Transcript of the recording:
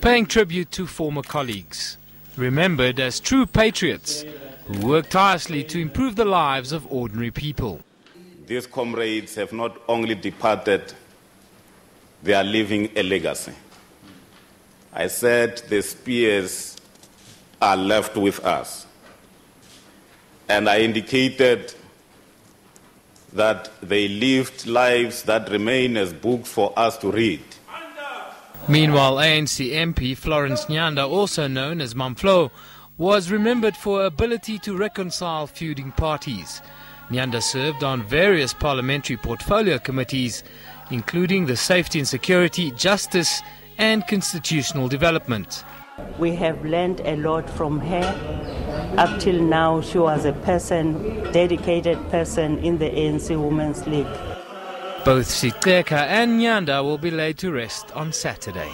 paying tribute to former colleagues, remembered as true patriots who worked tirelessly to improve the lives of ordinary people. These comrades have not only departed, they are leaving a legacy. I said the spears are left with us. And I indicated that they lived lives that remain as books for us to read. Meanwhile, ANC MP Florence Nyanda, also known as Mamflo, was remembered for her ability to reconcile feuding parties. Nyanda served on various parliamentary portfolio committees, including the Safety and Security, Justice and Constitutional Development. We have learned a lot from her. Up till now, she was a person, dedicated person in the ANC Women's League. Both Siteka and Nyanda will be laid to rest on Saturday.